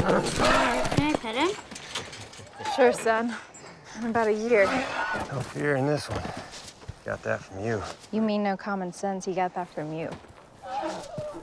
Can I pet him? Sure, son. In about a year. No fear in this one. Got that from you. You mean no common sense. He got that from you.